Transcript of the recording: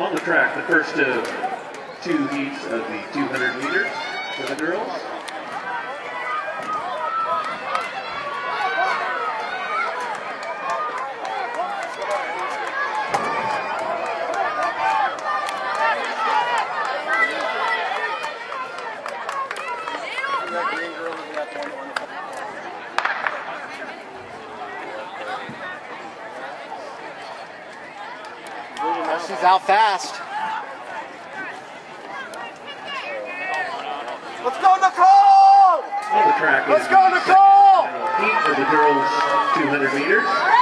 on the track, the first of two heats of the 200 meters for the girls. She's out fast. Let's go, Nicole! The track Let's go, the Nicole! heat of the girls 200 meters. Come on!